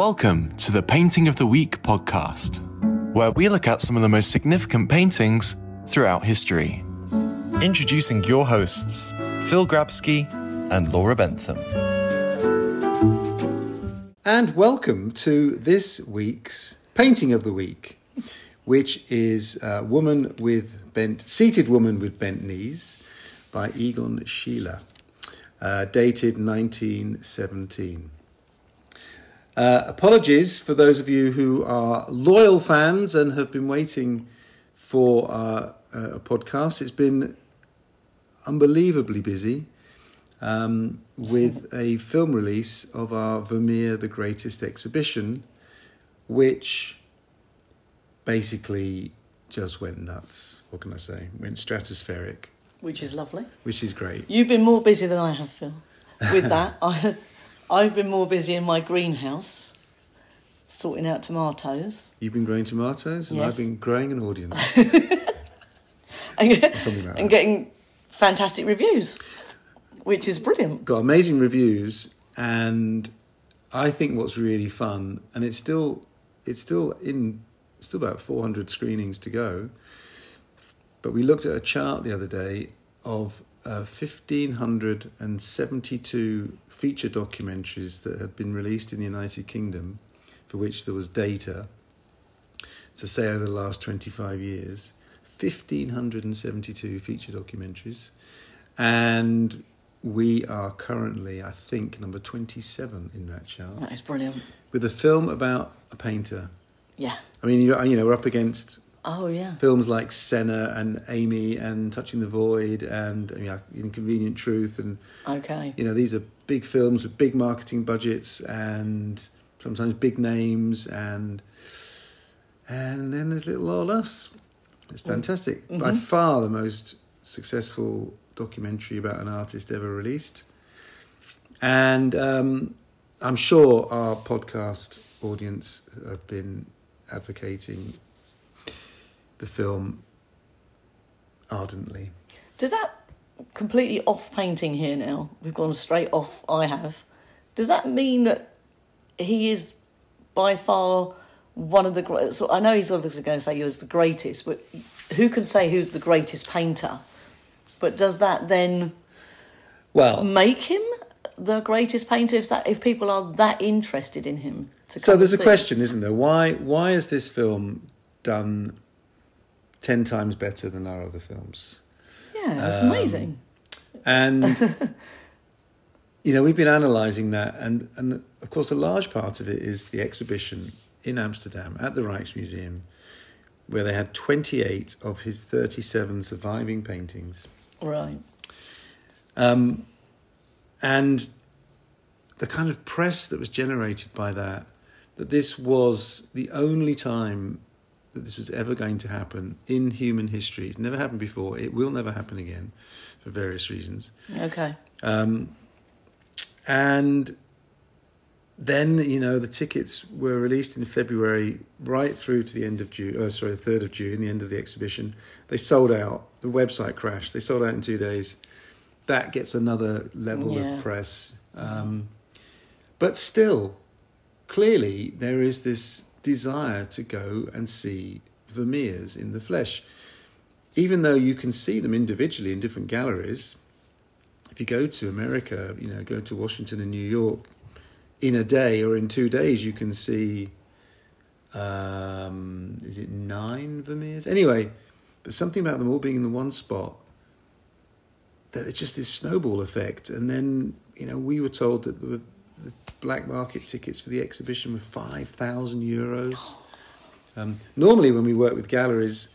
Welcome to the Painting of the Week podcast, where we look at some of the most significant paintings throughout history. Introducing your hosts, Phil Grabsky and Laura Bentham. And welcome to this week's Painting of the Week, which is a woman with bent, seated woman with bent knees by Egon Schiele, uh, dated 1917. Uh, apologies for those of you who are loyal fans and have been waiting for uh, a podcast. It's been unbelievably busy um, with a film release of our Vermeer The Greatest exhibition, which basically just went nuts. What can I say? Went stratospheric, which is lovely. which is great. You've been more busy than I have, Phil. With that, I, I've been more busy in my greenhouse, sorting out tomatoes You've been growing tomatoes, and Yes. I've been growing an audience. and, something like that. and getting fantastic reviews, which is brilliant. got amazing reviews and I think what's really fun and it's still it's still in still about 400 screenings to go but we looked at a chart the other day of uh, 1572 feature documentaries that had been released in the United Kingdom for which there was data to say over the last 25 years 1572 feature documentaries and we are currently, I think, number 27 in that chart, That is brilliant. with a film about a painter. Yeah. I mean, you you know, we're up against Oh, yeah. films like Senna and Amy and Touching the Void and I mean, Inconvenient Truth, and Okay. you know, these are big films with big marketing budgets and sometimes big names, and and then there's little old us. It's fantastic. By far the most successful documentary about an artist ever released. And um, I'm sure our podcast audience have been advocating the film ardently. Does that completely off painting here now? We've gone straight off, I have. Does that mean that he is by far one of the great? So I know he's obviously going to say he was the greatest, but who can say who's the greatest painter? But does that then Well, make him the greatest painter if that if people are that interested in him? To so there's a question, isn't there? Why why is this film done ten times better than our other films? Yeah, that's Um, amazing. And you know, we've been analysing that, and and of course, a large part of it is the exhibition in Amsterdam at the Rijksmuseum, where they had 28 of his 37 surviving paintings, Right. um, and the kind of press that was generated by that, that this was the only time that this was ever going to happen in human history. It's never happened before. It will never happen again, for various reasons. Okay. Um, and then, you know, the tickets were released in February right through to the end of June, oh, sorry, the 3rd of June, the end of the exhibition. They sold out. The website crashed. They sold out in two days. That gets another level Yeah. of press. Um, but still, clearly, there is this desire to go and see Vermeers in the flesh. Even though you can see them individually in different galleries, if you go to America, you know, go to Washington and New York, in a day or in two days, you can see, um, is it nine Vermeers? Anyway, but something about them all being in the one spot, that it's just this snowball effect. And then, you know, we were told that the black market tickets for the exhibition were 5,000 euros. Um, normally, when we work with galleries,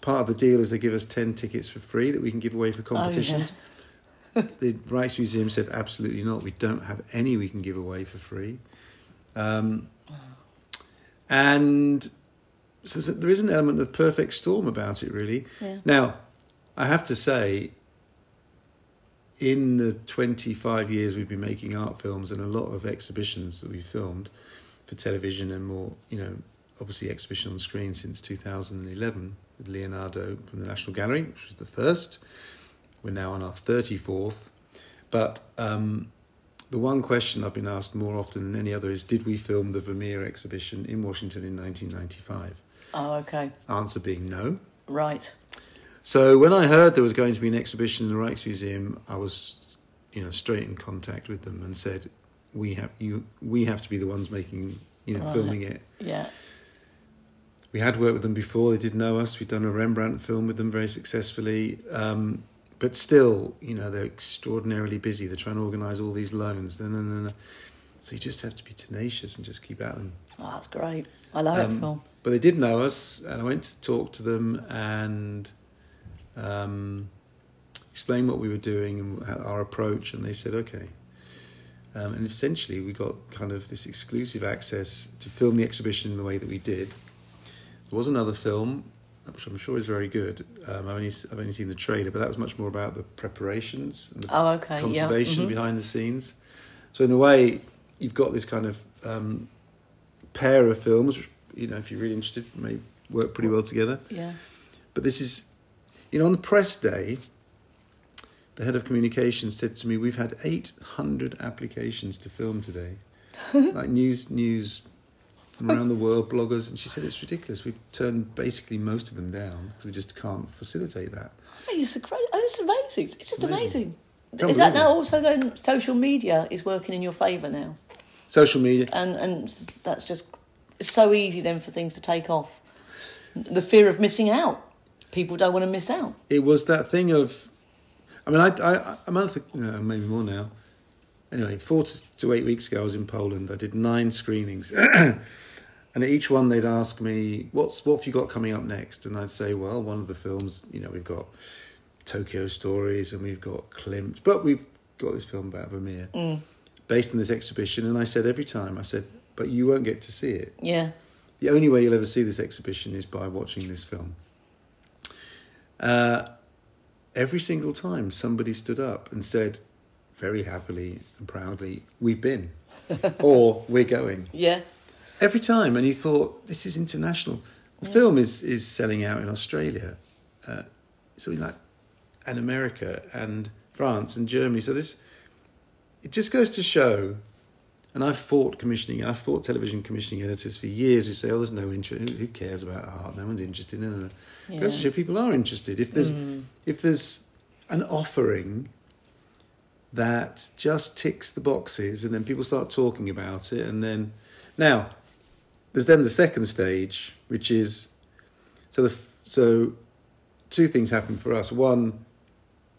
part of the deal is they give us 10 tickets for free that we can give away for competitions. the Rijksmuseum said absolutely not. We don't have any we can give away for free. Um, and so there is an element of perfect storm about it, really. Yeah. Now, I have to say, in the 25 years we've been making art films and a lot of exhibitions that we've filmed for television and more, you know, obviously exhibition on screen since 2011 with Leonardo from the National Gallery, which was the first. We're now on our 34th. But um, the one question I've been asked more often than any other is Did we film the Vermeer exhibition in Washington in 1995? Oh, okay. Answer being no. Right. So when I heard there was going to be an exhibition in the Rijksmuseum, I was, you know, straight in contact with them and said, "We have you. We have to be the ones making, you know, Right. filming it." Yeah. We had worked with them before; they did know us. We'd done a Rembrandt film with them very successfully, um, but still, you know, they're extraordinarily busy. They're trying to organise all these loans. No, no, no, no. So you just have to be tenacious and just keep at them. Oh, that's great. I love it, Um, Phil. But they did know us, and I went to talk to them and um, explain what we were doing and our approach, and they said, okay. Um, and essentially, we got kind of this exclusive access to film the exhibition in the way that we did. There was another film, which I'm sure is very good. Um, I've, only, I've only seen the trailer, but that was much more about the preparations and the Oh, okay. conservation Yeah. mhm. behind the scenes. So in a way, you've got this kind of um, pair of films, which you know, if you're really interested, may work pretty well together. Yeah. But this is, you know, on the press day, the head of communications said to me, "We've had 800 applications to film today, like news news from around the world, bloggers." And she said, "It's ridiculous. We've turned basically most of them down because we just can't facilitate that." I think it's a great. Oh, it's amazing. It's just Amazing. amazing. Is that now also then social media is working in your favour now, Social media. and and that's just so easy then for things to take off. The fear of missing out. People don't want to miss out. it was that thing of, I mean, I, I, a month, no, maybe more now. Anyway, four to, to eight weeks ago, I was in Poland. I did nine screenings, and at each one they'd ask me, "What's what have you got coming up next?" And I'd say, "Well, one of the films, you know, we've got Tokyo Stories, and we've got Klimt, but we've got this film about Vermeer, mm. based on this exhibition." And I said every time, I said, "But you won't get to see it." Yeah. The only way you'll ever see this exhibition is by watching this film. Uh, every single time somebody stood up and said, very happily and proudly, We've been, or We're going. Yeah. Every time. And you thought, This is international. The film is, is selling out in Australia, uh, so in like, and America, and France, and Germany. So this, it just goes to show and I've fought commissioning, I've fought television commissioning editors for years who say, oh, there's no interest, who, who cares about art? No one's interested in it. It goes to Yeah. show people are interested. If there's, mm. if there's an offering that just ticks the boxes and then people start talking about it and then, now, there's then the second stage, which is, so the, so two things happen for us. One,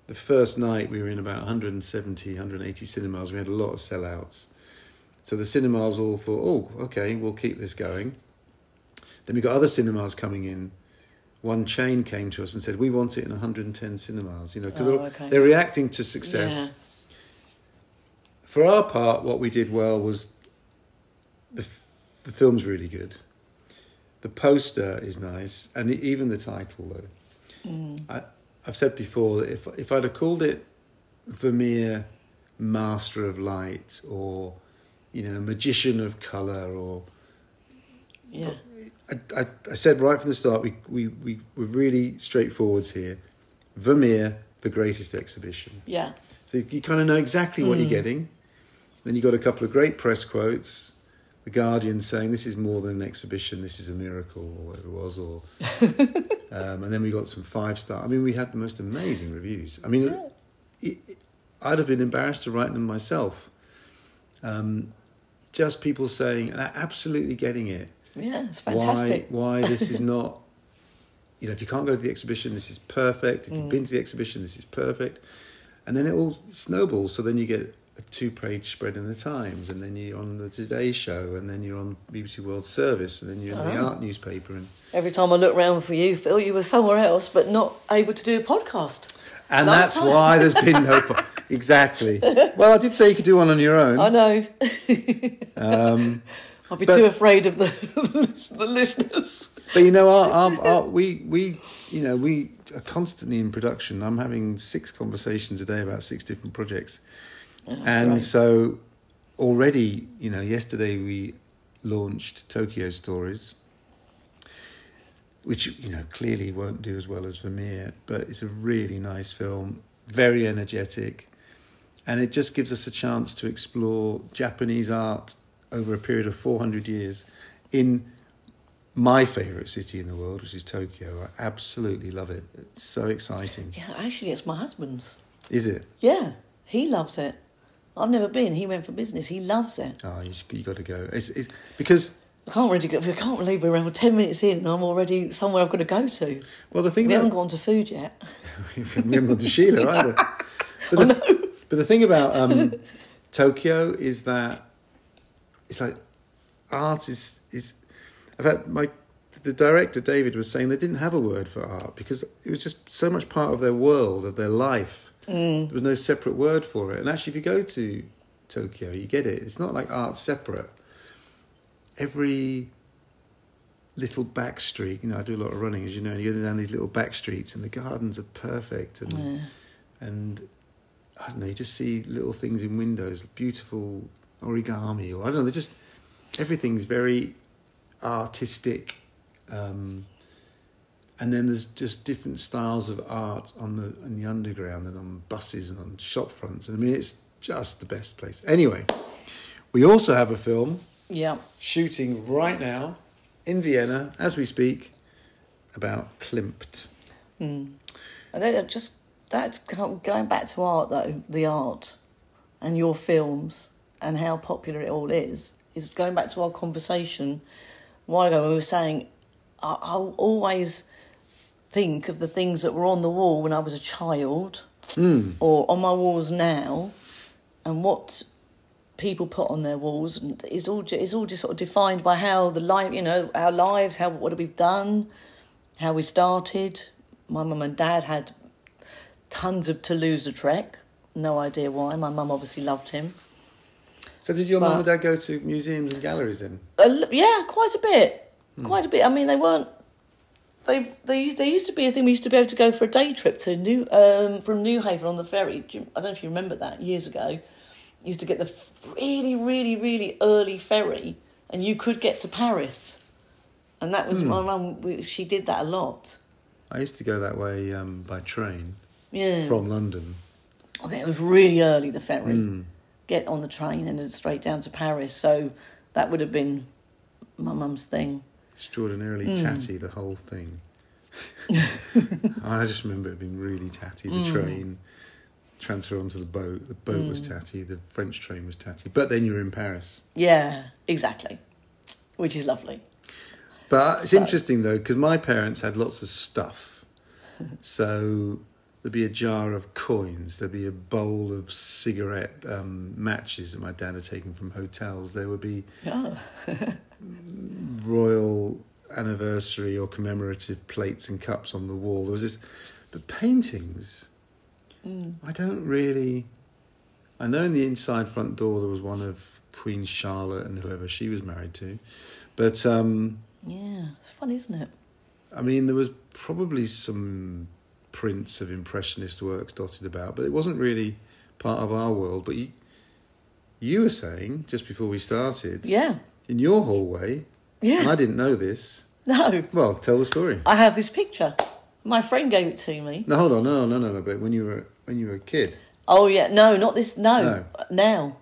the first night we were in about 170, 180 cinemas. We had a lot of sellouts. So the cinemas all thought, oh, okay, we'll keep this going. Then we got other cinemas coming in. One chain came to us and said, we want it in 110 cinemas, you know, because Oh, they're, okay. they're reacting to success. For our part, what we did well was the, f- the film's really good. The poster is nice, and even the title, though. Mm. I, I've said before that if if I'd have called it Vermeer Master of Light or you know Magician of Color or Yeah. I, I, I said right from the start we we we were really straightforwards here. Vermeer, the greatest exhibition. Yeah. So you kind of know exactly what you're getting. Then you got a couple of great press quotes. The Guardian saying this is more than an exhibition, this is a miracle, or whatever it was, or um, and then we got some five star. I mean, we had the most amazing reviews. I mean, it, it- I'd have been embarrassed to write them myself. Um, just people saying, "I'm absolutely getting it. Yeah. It's fantastic. Why, why this is not, you know, if you can't go to the exhibition, this is perfect. If Mm. you've been to the exhibition, this is perfect. And then it all snowballs. So then you get a two page spread in the Times, and then you're on the Today Show, and then you're on BBC World Service, and then you're in the Oh. art newspaper. And, Every time I look round for you, Phil, you were somewhere else, but not able to do a podcast. and Last that's time. why there's been no. Po- exactly. Well, I did say you could do one on your own. I know. Um, I'll be But- too afraid of the the listeners. But you know, our, our, our, we we you know we are constantly in production. I'm having six conversations a day about six different projects, and great. so already you know yesterday we launched Tokyo Stories, which you know clearly won't do as well as Vermeer, but it's a really nice film, very energetic. And it just gives us a chance to explore Japanese art over a period of 400 years in my favourite city in the world, which is Tokyo. I absolutely love it. It's so exciting. Yeah, actually, it's my husband's. Is it? Yeah, he loves it. I've never been. He went for business. He loves it. Oh, you, you got to go. It's, it's because I can't really go. I can't believe we're around ten minutes in and I'm already somewhere I've got to go to. well, the thing We haven't gone to food yet. we haven't gone to Schiele either. But the, but the thing about um, Tokyo is that it's like art is is. In fact, my the director David was saying they didn't have a word for art because it was just so much part of their world of their life. There was no separate word for it. And actually, if you go to Tokyo, you get it. It's not like art separate. Every little back street, you know, I do a lot of running, as you know, and you go down these little back streets, and the gardens are perfect, and Yeah. and I don't know, you just see little things in windows, beautiful origami, or I don't know, they're just everything's very artistic. Um, and then there's just different styles of art on the in the underground and on buses and on shop fronts. And I mean, it's just the best place. Anyway, we also have a film Yeah. shooting right now in Vienna as we speak about Klimt. And then just that's going back to art though, the art and your films and how popular it all is is going back to our conversation a while ago. when We were saying I, always think of the things that were on the wall when I was a child hmm. or on my walls now, and what people put on their walls and is all ju- is all just sort of defined by how the life you know our lives how what have we done how we started my mum and dad had tons of Toulouse-Lautrec no idea why. My mum obviously loved him. So did your mum and dad go to museums and galleries then? yeah quite a bit. Quite a bit. I mean they weren't they they there used to be a thing we used to be able to go for a day trip to New um from Newhaven on the ferry. You- I don't know if you remember that years ago. Used to get the really really really early ferry and you could get to Paris. And that was my mum she did that a lot. I used to go that way um, by train yeah from London. I mean, it was really early, the ferry. Get on the train and then straight down to Paris. So that would have been my mum's thing. Extraordinarily Hmm. tatty, the whole thing. I just remember it being really tatty. Hmm. The train, transfer onto the boat. The boat was tatty. The French train was tatty. But then you're in Paris. Yeah, exactly. Which is lovely. But it's So- interesting though, because my parents had lots of stuff. So there'd be a jar of coins, there'd be a bowl of cigarette um, matches that my dad had taken from hotels. There would be Oh. royal anniversary or commemorative plates and cups on the wall. There was this, but paintings. I don't really. I know in the inside front door there was one of Queen Charlotte and whoever she was married to, but um, Yeah, it's fun, isn't it? I mean there was probably some prints of impressionist works dotted about, but it wasn't really part of our world. But you, you were saying just before we started Yeah. in your hallway, and Yeah. I didn't know this. No, Well, tell the story. I have this picture. My friend gave it to me. No, hold on, no, no, no, no. But when you were when you were a kid, Oh, yeah. No, not this. No. No. Now.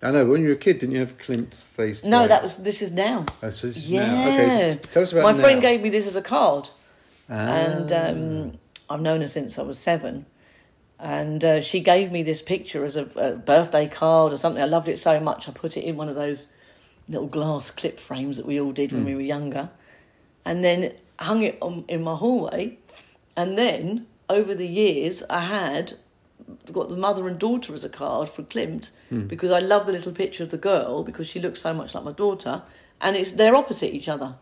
I know. But when you were a kid, didn't you have Klimt face? No, that was. This is now. Oh, so this is Yeah. now. Okay, so tell us about My now. friend gave me this as a card. Ah. and um, I've known her since I was seven. And uh, she gave me this picture as a, a birthday card or something. I loved it so much. I put it in one of those little glass clip frames that we all did when we were younger, and then hung it on, in my hallway. And then over the years, I had got the mother and daughter as a card for Klimt because I love the little picture of the girl because she looks so much like my daughter, and it's they're opposite each other.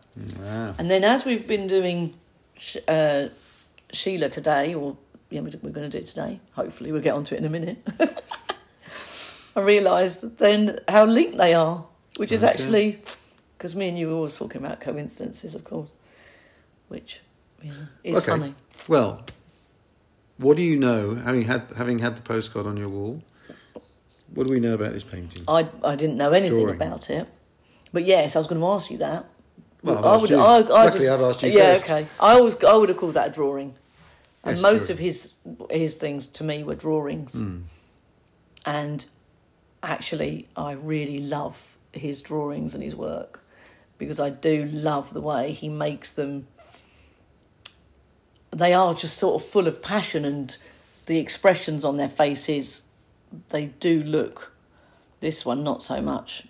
Ah. And then as we've been doing Sh- uh, Schiele today, or yeah, we're, we're going to do it today. Hopefully, we'll get onto it in a minute. I realised then how linked they are, which is Okay. actually because me and you were always talking about coincidences, of course, which you know, is Okay. funny. Well, what do you know, having had having had the postcard on your wall? What do we know about this painting? I I didn't know anything Drawing. about it, but yes, I was going to ask you that. Well, I would. you. I, I Luckily, just, I've asked you Yeah, first. okay. I always I would have called that a drawing, and Yes, most drawing. of his his things to me were drawings. Hmm. and actually, I really love his drawings and his work because I do love the way he makes them. They are just sort of full of passion, and the expressions on their faces, they do look. This one, not so much.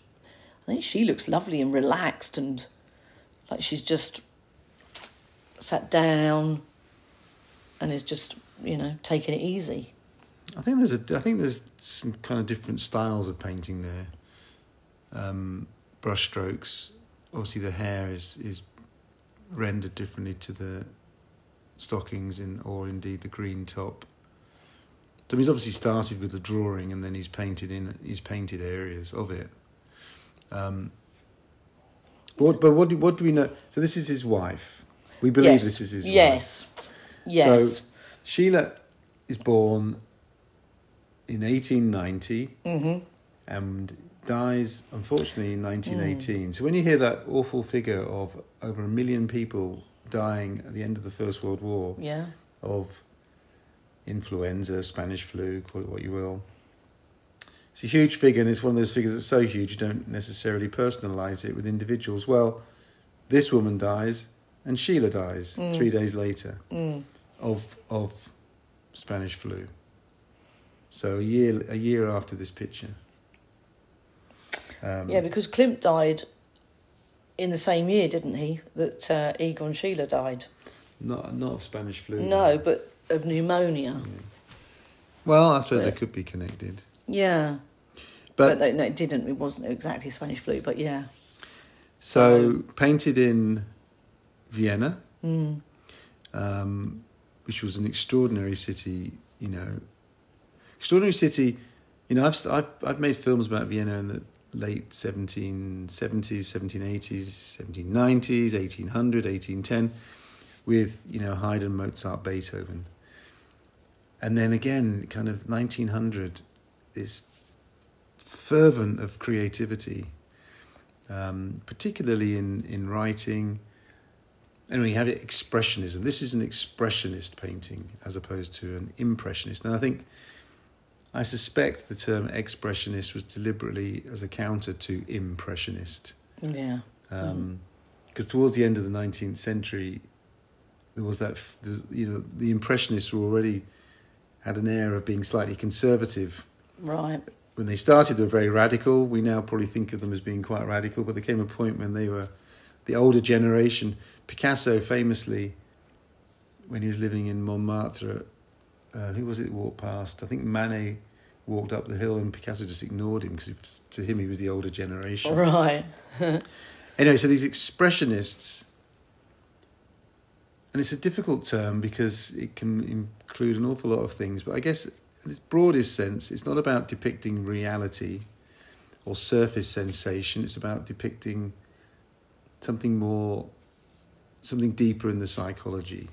I think she looks lovely and relaxed, and like she's just sat down and is just, you know, taking it easy. I think there's a I think there's some kind of different styles of painting there. Um, brush strokes. Obviously, the hair is is rendered differently to the stockings in, or indeed the green top. So he's obviously started with the drawing, and then he's painted in he's painted areas of it. Um, but what, but what do, what do we know? So this is his wife. We believe yes. this is his yes. wife. Yes. Yes. So Schiele is born in 1890 Mm-hmm. and dies unfortunately in Mm. 1918. So when you hear that awful figure of over a million people dying at the end of the First World War Yeah. of influenza, Spanish flu, call it what you will. It's a huge figure, and it's one of those figures that's so huge you don't necessarily personalise it with individuals. Well, this woman dies, and Schiele dies Mm. three days later Mm. of of Spanish flu. So a year a year after this picture. Um, Yeah, because Klimt died in the same year, didn't he? That uh, Egon and Schiele died. not not of Spanish flu. No, but of pneumonia. Well, I suppose they could be connected, Yeah. But, but no, it didn't. It wasn't exactly Spanish flu, but yeah. so painted in Vienna. Mm. um, which was an extraordinary city. You know, extraordinary city. You know, I've I've I've made films about Vienna in the late seventeen seventies, seventeen eighties, seventeen nineties, 1800, 1810, with you know Haydn, Mozart, Beethoven, and then again, kind of nineteen hundred, this fervent of creativity, um, particularly in in writing. And we have it expressionism. This is an expressionist painting as opposed to an impressionist. And I think, I suspect the term expressionist was deliberately as a counter to impressionist. Yeah. Because towards the end of the 19th century, there was that, you know, the impressionists were already had an air of being slightly conservative. Right. When they started, they were very radical. We now probably think of them as being quite radical, but there came a point when they were the older generation. Picasso famously, when he was living in Montmartre, uh, who was it walked past? I think Manet walked up the hill and Picasso just ignored him because to him he was the older generation. Right. Anyway, so these expressionists, and it's a difficult term because it can include an awful lot of things, but I guess in its broadest sense, it's not about depicting reality or surface sensation, it's about depicting something more, something deeper in the psychology,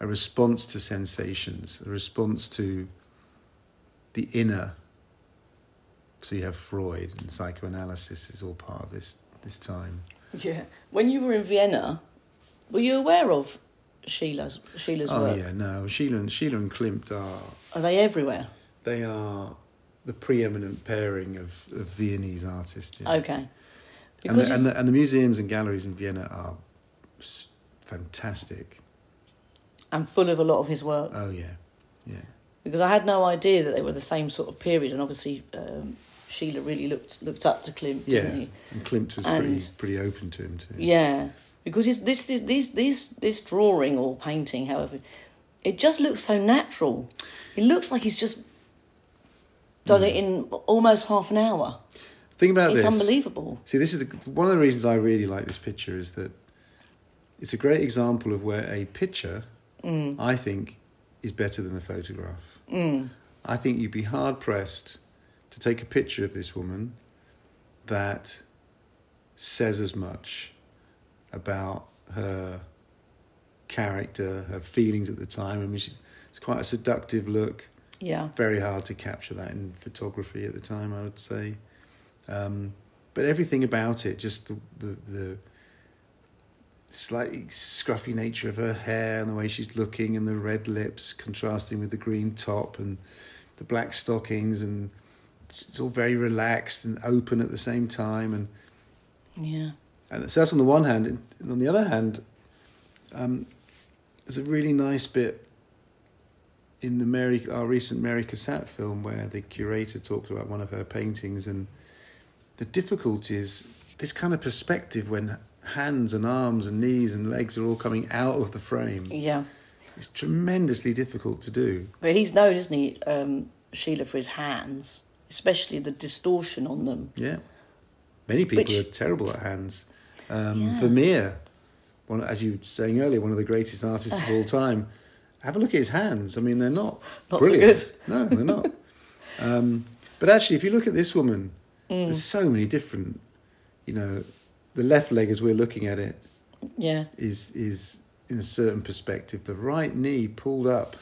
a response to sensations, a response to the inner. So you have Freud and psychoanalysis is all part of this this time. Yeah. When you were in Vienna, were you aware of Schiele's Schiele's Oh work? yeah, no. Schiele and Schiele and Klimt are Are they everywhere? they are the preeminent pairing of, of Viennese artists. yeah. Okay. and, the, and, the, and the museums and galleries in Vienna are fantastic. and full of a lot of his work. Oh yeah, yeah. because I had no idea that they were the same sort of period, and obviously um, Schiele really looked looked up to Klimt, Yeah, didn't he? and Klimt was And- pretty pretty open to him too. Yeah, because this this this this this drawing or painting, however, it just looks so natural. It looks like he's just done it in almost half an hour. Think about It's this. unbelievable. See, this is the, one of the reasons I really like this picture is that it's a great example of where a picture, Mm. I think, is better than a photograph. Mm. I think you'd be hard pressed to take a picture of this woman that says as much about her character, her feelings at the time. I mean, she's, it's quite a seductive look. Yeah, Very hard to capture that in photography at the time, I would say. Um, but everything about it, just the, the, the slightly scruffy nature of her hair and the way she's looking and the red lips contrasting with the green top and the black stockings and it's all very relaxed and open at the same time, and Yeah. And so that's on the one hand. And on the other hand, um, there's a really nice bit in the Mary, our recent Mary Cassatt film, where the curator talks about one of her paintings and the difficulties, this kind of perspective when hands and arms and knees and legs are all coming out of the frame. Yeah. It's tremendously difficult to do. But he's known, isn't he, um, Schiele, for his hands, especially the distortion on them. Yeah, many people Which- are terrible at hands. Um, Yeah. Vermeer, one as you were saying earlier, one of the greatest artists of all time. Have a look at his hands. I mean, they're not Not so brilliant. good. No, they're not. um, but actually, if you look at this woman, Mm. there's so many different. You know, the left leg, as we're looking at it, Yeah. is is in a certain perspective. The right knee pulled up.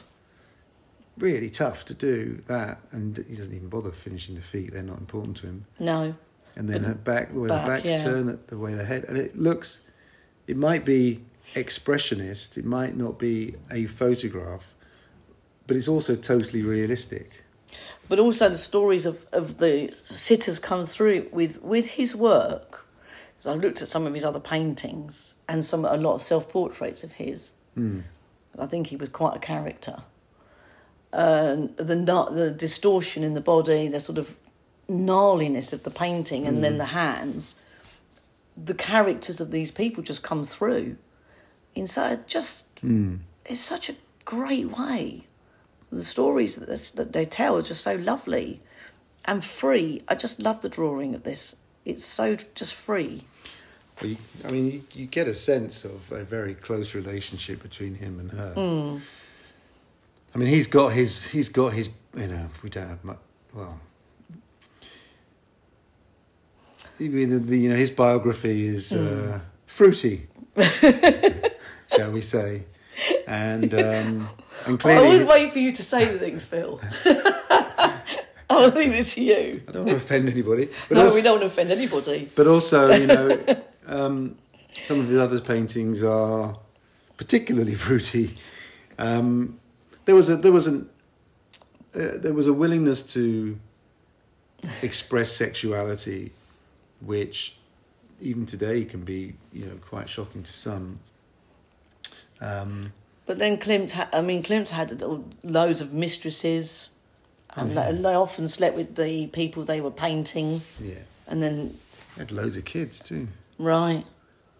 Really tough to do that, and he doesn't even bother finishing the feet. They're not important to him No. And then her back, the way back, the back's yeah. turned, the way the head, and it looks, it might be expressionist, it might not be a photograph, but it's also totally realistic. But also the stories of, of the sitters come through with, with his work. So I've looked at some of his other paintings and some a lot of self portraits of his. Hmm. I think he was quite a character. Um, the the distortion in the body, the sort of gnarliness of the painting, and then the hands. The characters of these people just come through. In so just it's such a great way. The stories that, they tell are just so lovely and free. I just love the drawing of this. It's so just free. Well, you, I mean, you, you get a sense of a very close relationship between him and her. Hmm. I mean, he's got his, he's got his, you know, we don't have much, well. I mean, the, the, you know, his biography is uh, fruity, shall we say, and um, and I clearly, always wait for you to say the things, Phil. I'll leave it to you. I don't want to offend anybody, No, also, we don't want to offend anybody. but also, you know, um, some of his other paintings are particularly fruity. Um, there was a there was an uh, there was a willingness to express sexuality, which even today can be you know quite shocking to some. Um, But then Klimt, ha- I mean, Klimt had loads of mistresses, and Oh, yeah. they- often slept with the people they were painting, yeah, and then he had loads of kids too. right.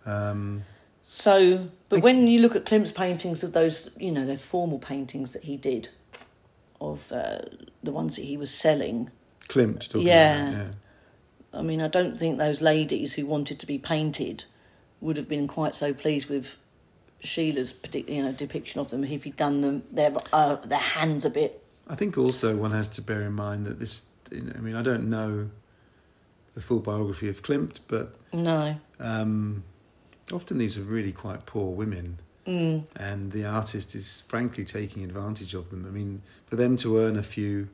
Um, So, but Like- when you look at Klimt's paintings of those, you know, the formal paintings that he did, of uh, the ones that he was selling, Klimt, talking Yeah. about, yeah. I mean, I don't think those ladies who wanted to be painted would have been quite so pleased with Schiele's particular, you know, depiction of them if he'd done them their uh, their hands a bit. I think also one has to bear in mind that this. I mean, I don't know the full biography of Klimt, but No, um, often these are really quite poor women, mm, and the artist is frankly taking advantage of them. I mean, for them to earn a few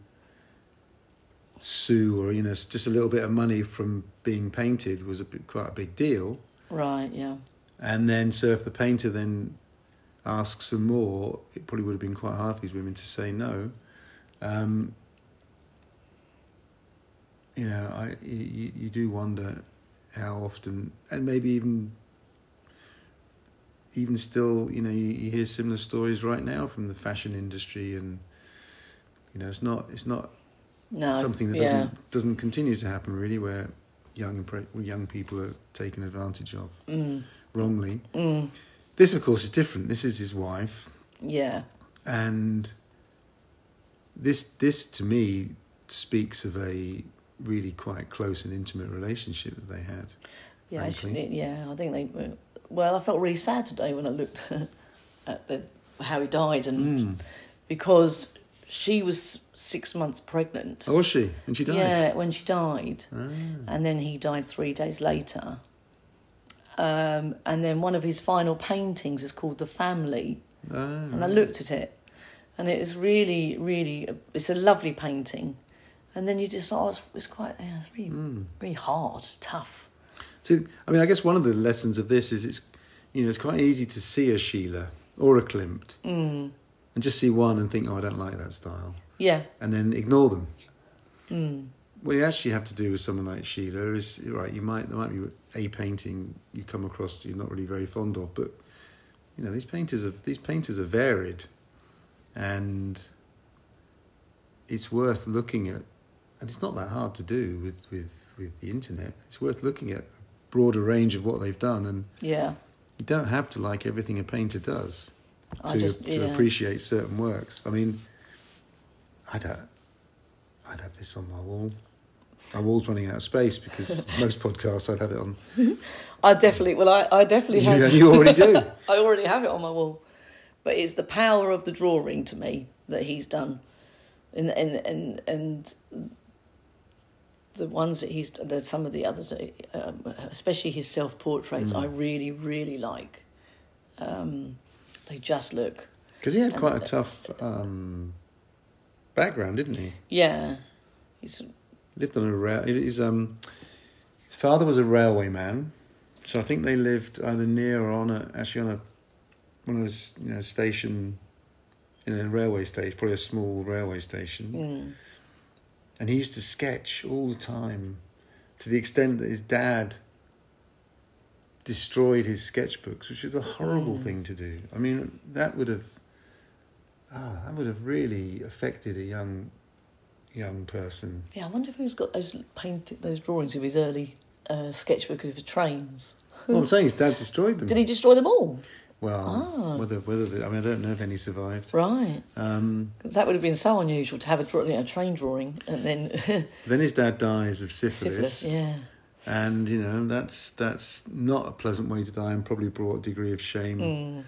sous or you know just a little bit of money from being painted was a bit, quite a big deal. right, yeah, And then, so if the painter then asks for more, it probably would have been quite hard for these women to say no. Um, you know, I you, you do wonder how often, and maybe even even still, you know, you, you hear similar stories right now from the fashion industry, and you know, it's not it's not no, something that doesn't doesn't continue to happen really, where young young people are taken advantage of mm, wrongly. mm, This, of course, is different. This is his wife, yeah, and this this to me speaks of a really quite close and intimate relationship that they had. yeah, actually, yeah. I think they. were- Well, I felt really sad today when I looked at the how he died, and Mm. because she was six months pregnant. Oh, was she? And she died. Yeah, when she died. Ah. and then he died three days later. Um, and then one of his final paintings is called The Family, Ah, and I looked at it, and it is really, really, it's a lovely painting. And then you just thought, oh, it's, it's quite, yeah, it's really, Mm. really hard, tough. So, I mean, I guess one of the lessons of this is it's, you know, it's quite easy to see a Schiele or a Klimt Mm. And just see one and think, oh, I don't like that style, Yeah, and then ignore them. mm. what you actually have to do with someone like Schiele is right. You might there might be a painting you come across you're not really very fond of, but you know these painters are these painters are varied, and it's worth looking at. And it's not that hard to do with with with the internet. It's worth looking at a broader range of what they've done, and Yeah. you don't have to like everything a painter does to just- to yeah. appreciate certain works. I mean, I'd ha- I'd have this on my wall. My wall's running out of space because most podcasts I'd have it on. I definitely, well, I, I definitely have. you already do. I already have it on my wall. But it's the power of the drawing to me that he's done. And and and, and the ones that he's there's some of the others that, um, especially his self portraits I really really like. Um, they just look Because he had quite a tough um, background, didn't he? yeah. He's Lived on a rail. His um, his father was a railway man, so I think they lived either near or on a actually on a one of those you know station in a railway station, probably a small railway station. mm, And he used to sketch all the time to the extent that his dad destroyed his sketchbooks, which is a horrible thing to do. I mean, that would have ah, that would have really affected a young young person. yeah. I wonder if he's got those painted those drawings of his early uh, sketchbook of the trains. Well, I'm saying his dad destroyed them. Did he destroy them all? Well, Ah. whether whether the, I mean I don't know if any survived. Right. Um, Because that would have been so unusual to have a, you know, a train drawing and then then his dad dies of syphilis, syphilis. Yeah. And you know that's that's not a pleasant way to die, and probably brought a degree of shame Mm.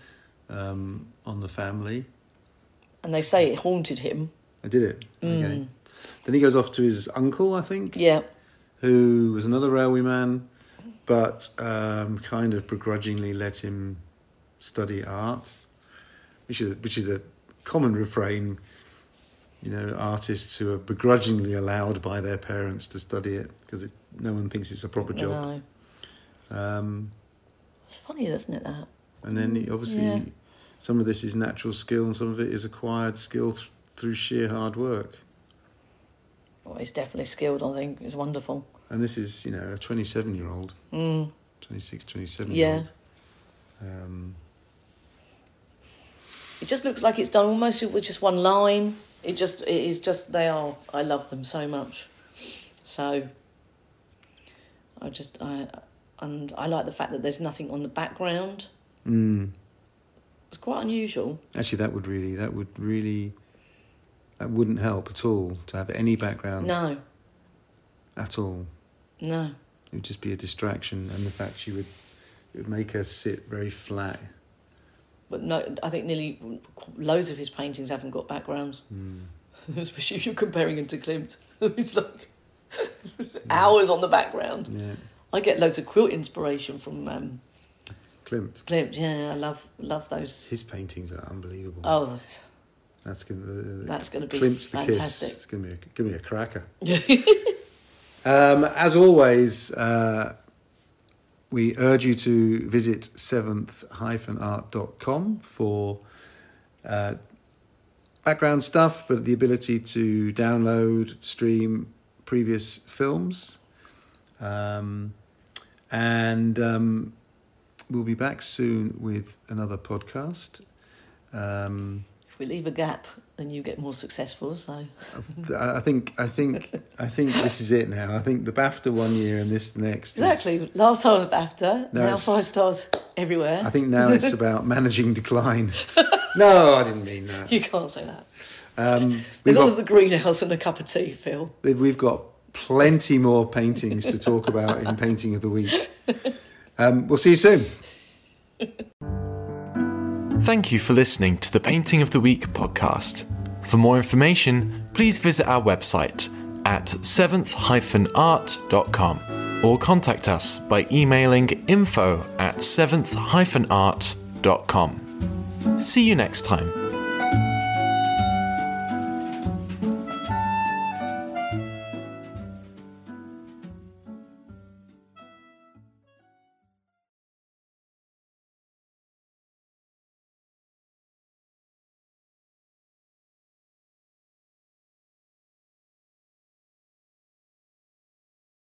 um, on the family. And they say it haunted him. I did it. Okay. Then he goes off to his uncle, I think, Yeah. who was another railway man, but um, kind of begrudgingly let him study art, which is which is a common refrain. You know, artists who are begrudgingly allowed by their parents to study it because no one thinks it's a proper job. Um, It's funny, isn't it, that? and then obviously, Yeah. some of this is natural skill, and some of it is acquired skill th- through sheer hard work. Well, he's definitely skilled, I think. It's wonderful. And this is, you know, a 27 year old, Mm. 26, 27 year Yeah. old. Um, It just looks like it's done almost with just one line. It just, it is just, they are, I love them so much. So, I just, I, and I like the fact that there's nothing on the background. mm, It's quite unusual. actually, that would really, that would really, that wouldn't help at all to have any background No, at all. no. It would just be a distraction, and the fact she would, it would make her sit very flat. But no, I think nearly loads of his paintings haven't got backgrounds. Especially if you're comparing him to Klimt. it's like hours on the background. Yeah, I get loads of quilt inspiration from um, Klimt. Klimt. Yeah, I love love those. His paintings are unbelievable. Oh, That's gonna. Uh, That's gonna be Klimt's the fantastic. kiss. It's gonna be a, gonna be a cracker. um, as always, uh, we urge you to visit seventh-art.com for uh, background stuff, but the ability to download, stream previous films, um, and um, we'll be back soon with another podcast. Um, if we leave a gap, then you get more successful. So I think I think I think this is it now. I think the BAFTA one year and this next. is- exactly, last time at BAFTA, No, now five stars everywhere. I think now it's about managing decline. No, I didn't mean that. you can't say that. Um, There's we've, always got, the greenhouse and a cup of tea, Phil. we've got plenty more paintings to talk about in Painting of the Week. Um, we'll see you soon. Thank you for listening to the Painting of the Week podcast. For more information, please visit our website at seventh-art.com or contact us by emailing info at seventh-art.com. See you next time.